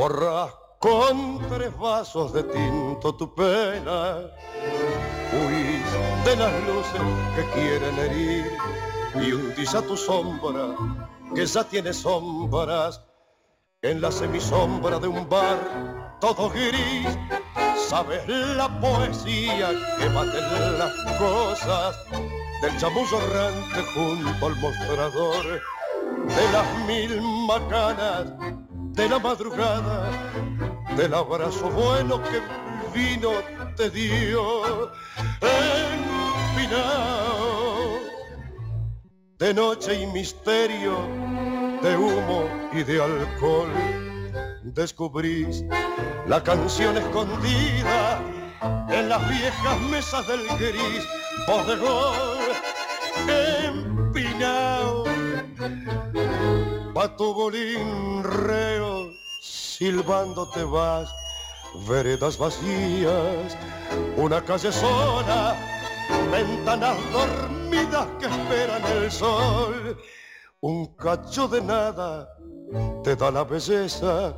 Borras con tres vasos de tinto tu pena. Huís de las luces que quieren herir y hundís a tu sombra que ya tiene sombras en la semisombra de un bar todo gris. Sabes la poesía que baten las cosas del chamullo errante junto al mostrador de las mil macanas de la madrugada del abrazo bueno que vino te dio empinado de noche y misterio de humo y de alcohol descubrís la canción escondida en las viejas mesas del gris bodegón empinado pa tu reo silbando te vas veredas vacías una calle sola ventanas dormidas que esperan el sol. Un cacho de nada te da la belleza,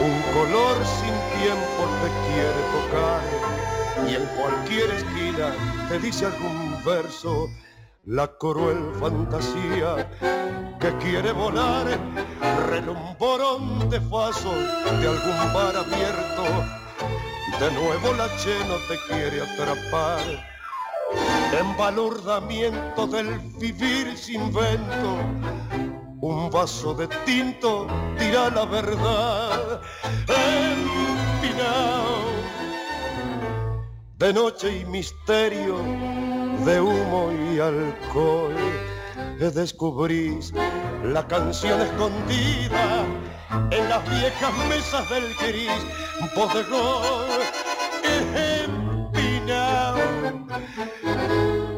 un color sin tiempo te quiere tocar y en cualquier esquina te dice algún verso la cruel fantasía que quiere volar, relumborón de faso de algún bar abierto, de nuevo la cheno te quiere atrapar. Embalurdamiento del vivir sin vento. Un vaso de tinto dirá la verdad, empinado de noche y misterio, de humo y alcohol. Descubrís la canción escondida en las viejas mesas del gris bodegón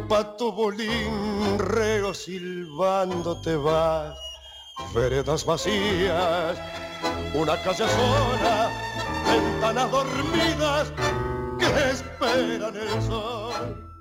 Pato bolín, reo silbando te vas, veredas vacías, una calle sola, ventanas dormidas que esperan el sol